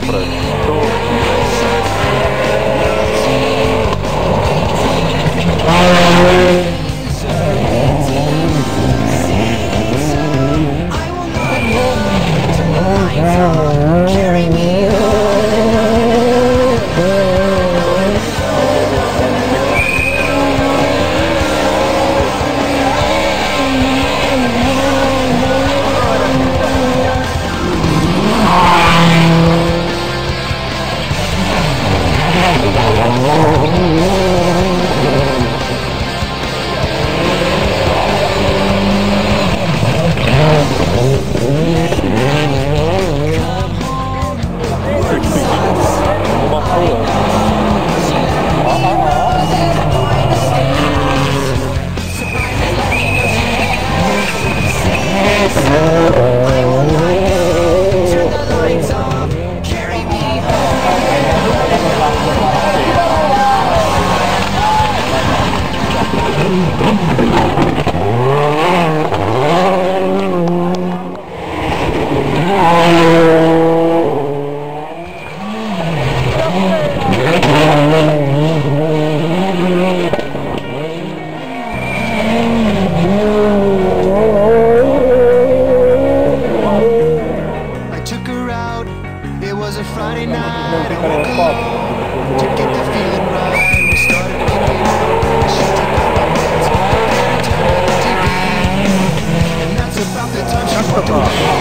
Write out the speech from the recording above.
правильно. I out. It was a Friday night. I woke up to get the feeling right. We started making. She took out my meds and turned on the TV. And that's about the time she walked away.